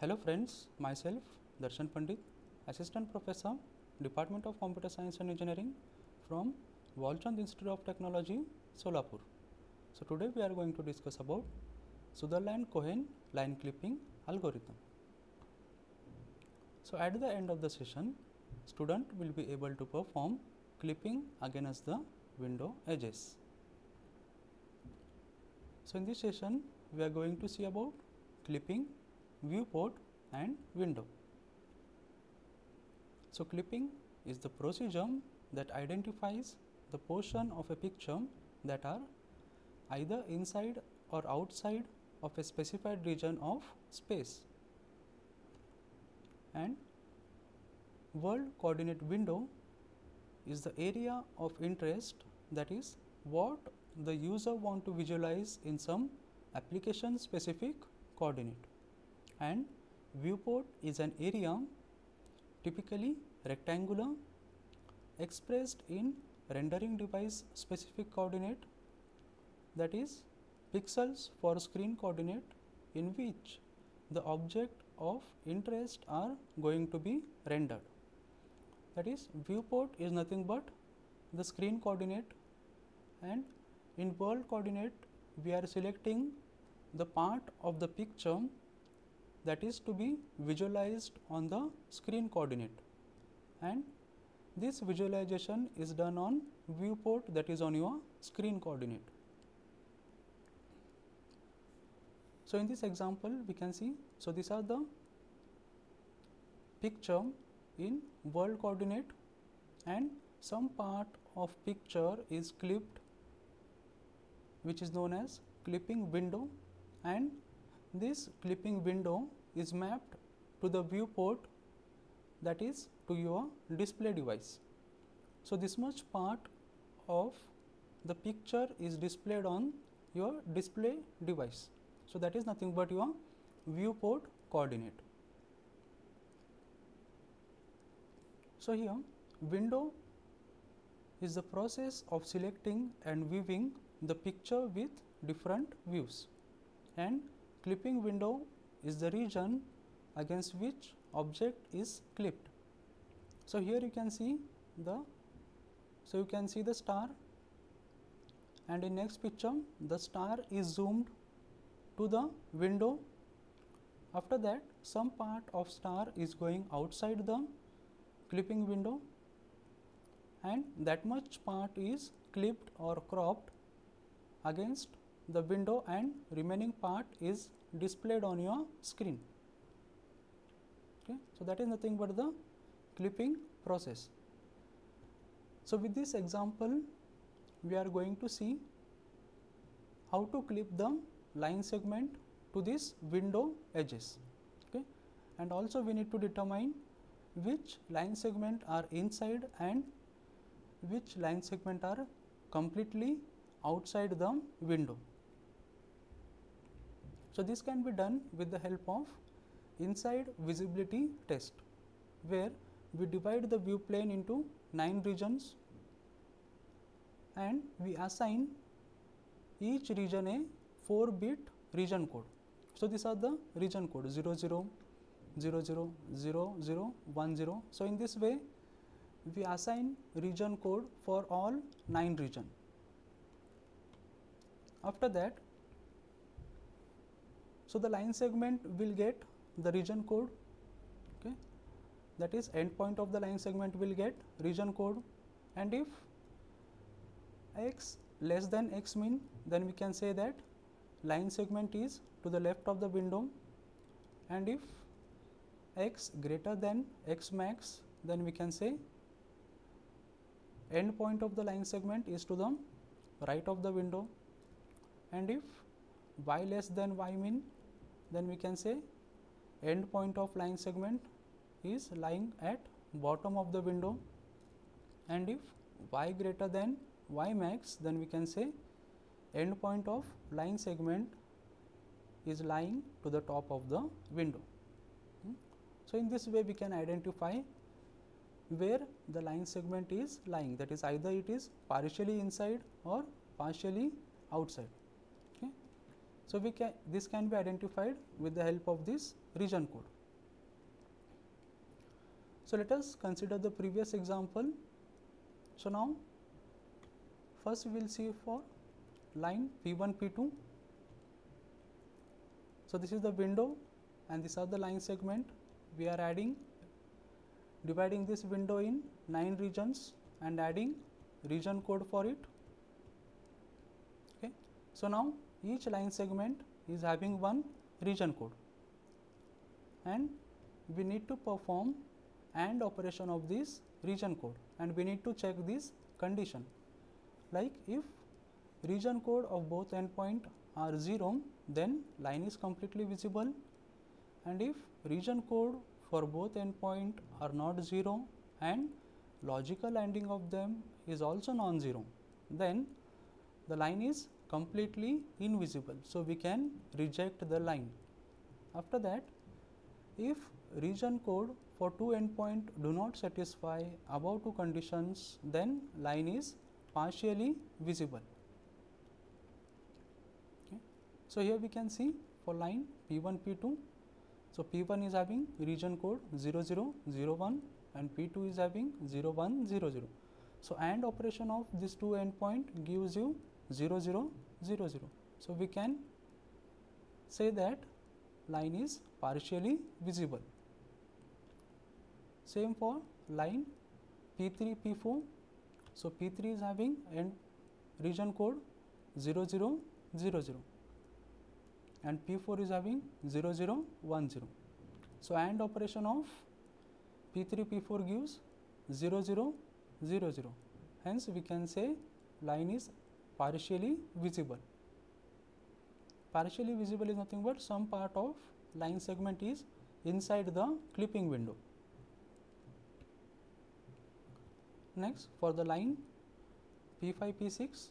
Hello friends, myself Darshan Pandit, Assistant Professor, Department of Computer Science and Engineering from Walchand Institute of Technology, Solapur. So today we are going to discuss about Sutherland-Cohen line clipping algorithm. So at the end of the session, student will be able to perform clipping against the window edges. So in this session, we are going to see about clipping, viewport and window. So clipping is the procedure that identifies the portion of a picture that are either inside or outside of a specified region of space. And world coordinate window is the area of interest that is what the user want to visualize in some application specific coordinate and viewport is an area typically rectangular expressed in rendering device specific coordinate that is pixels for screen coordinate in which the object of interest are going to be rendered. That is viewport is nothing but the screen coordinate and in world coordinate we are selecting the part of the picture that is to be visualized on the screen coordinate and this visualization is done on viewport that is on your screen coordinate. So, in this example we can see, so these are the picture in world coordinate and some part of picture is clipped which is known as clipping window and this clipping window is mapped to the viewport that is to your display device. So, this much part of the picture is displayed on your display device. So, that is nothing but your viewport coordinate. So, here window is the process of selecting and viewing the picture with different views and clipping window is the region against which object is clipped. So, here you can see the so you can see the star and in next picture the star is zoomed to the window after that some part of star is going outside the clipping window and that much part is clipped or cropped against the window and remaining part is displayed on your screen. Okay. So, that is nothing but the clipping process. So, with this example we are going to see how to clip the line segment to this window edges okay. and also we need to determine which line segment are inside and which line segment are completely outside the window. So, this can be done with the help of inside visibility test, where we divide the view plane into 9 regions and we assign each region a 4 bit region code. So, these are the region code 00, 00, 00, 00, 10. So, in this way we assign region code for all 9 region. After that, so the line segment will get the region code okay? That is end point of the line segment will get region code. And if x less than x min then we can say that line segment is to the left of the window. And if x greater than x max then we can say end point of the line segment is to the right of the window. And if y less than y min then we can say end point of line segment is lying at bottom of the window and if y greater than y max then we can say end point of line segment is lying to the top of the window. Hmm. So, in this way we can identify where the line segment is lying that is either it is partially inside or partially outside. So, we can this can be identified with the help of this region code. So, let us consider the previous example. So, now first we will see for line P1 P2. So, this is the window and these are the line segment we are adding dividing this window in 9 regions and adding region code for it. Okay. So, now each line segment is having one region code. And we need to perform AND operation of this region code. And we need to check this condition. Like if region code of both endpoint are 0 then line is completely visible. And if region code for both endpoint are not 0 and logical ANDing of them is also non-zero then the line is completely invisible. So, we can reject the line. After that, if region code for two endpoint do not satisfy above two conditions, then line is partially visible. Okay. So, here we can see for line P1, P2. So, P1 is having region code 0001 and P2 is having 0100. So, AND operation of these two endpoint gives you 0 0 0 0. So, we can say that line is partially visible. Same for line P3 P4. So, P3 is having end region code 0 0 0 0 and P4 is having 0 0 1 0. So, AND operation of P3 P4 gives 0 0 0 0 hence we can say line is partially visible. Partially visible is nothing but some part of line segment is inside the clipping window. Next for the line P5 P6.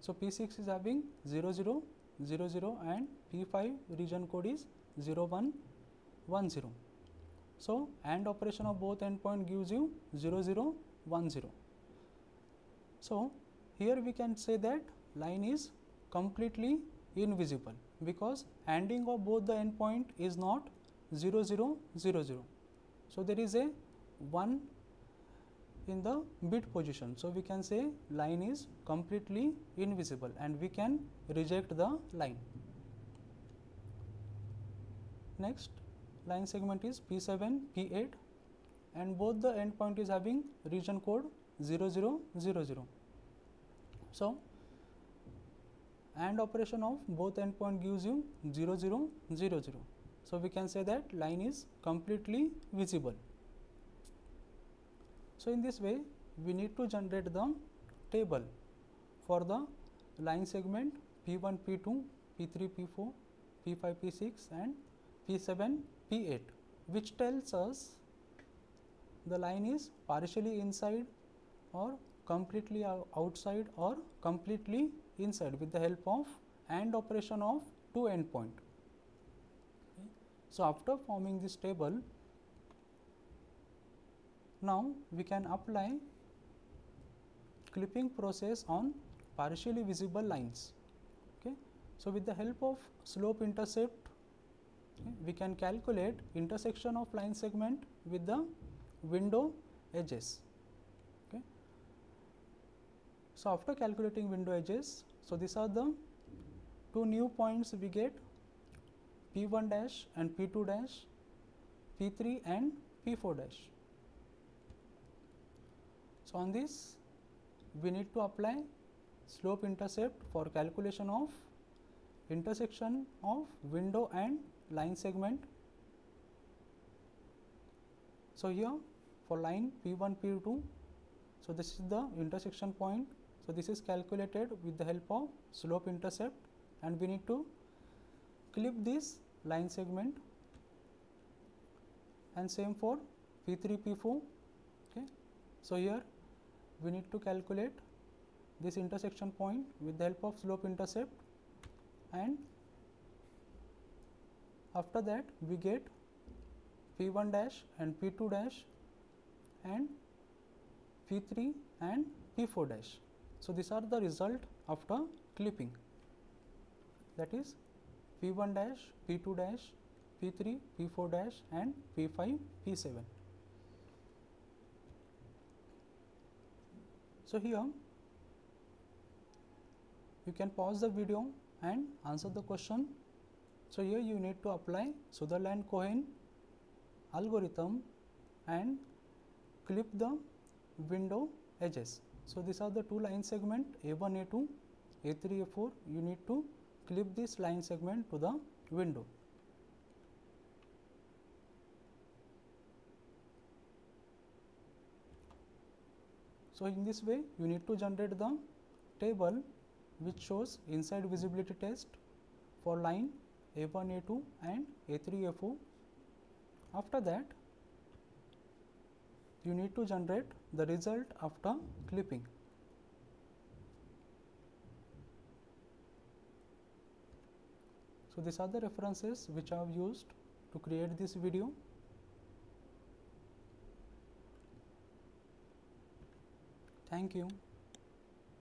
So, P6 is having 0 0 0 0 and P5 region code is 0 1 1 0. So, AND operation of both endpoint gives you 0 0 1 0. So, here we can say that line is completely invisible because ANDing of both the endpoint is not 0 0 0 0. So, there is a 1 in the bit position. So, we can say line is completely invisible and we can reject the line. Next line segment is P7, P8 and both the endpoint is having region code 0 0 0 0. So, AND operation of both endpoint gives you 0 0 0 0. So, we can say that line is completely visible. So, in this way we need to generate the table for the line segment P1, P2, P3, P4, P5, P6 and P7, P8 which tells us the line is partially inside or completely outside or completely inside with the help of AND operation of two endpoint. Okay. So, after forming this table, now we can apply clipping process on partially visible lines. Okay. So, with the help of slope intercept, okay, we can calculate intersection of line segment with the window edges. So, after calculating window edges, so these are the two new points we get P 1 dash and P 2 dash, P 3 and P 4 dash. So, on this we need to apply slope intercept for calculation of intersection of window and line segment. So, here for line P1, P2, so this is the intersection point. So, this is calculated with the help of slope intercept and we need to clip this line segment and same for P3, P4. Okay. So, here we need to calculate this intersection point with the help of slope intercept and after that we get P1 dash and P2 dash and P3 and P4 dash. So, these are the result after clipping. that is P1 dash, P2 dash, P3, P4 dash and P5, P7. So, here you can pause the video and answer the question. So, here you need to apply Sutherland Cohen algorithm and clip the window edges. So, these are the two line segment A1, A2, A3, A4 you need to clip this line segment to the window. So, in this way you need to generate the table which shows inside visibility test for line A1, A2 and A3, A4. After that you need to generate the result after clipping. So, these are the references which I have used to create this video. Thank you.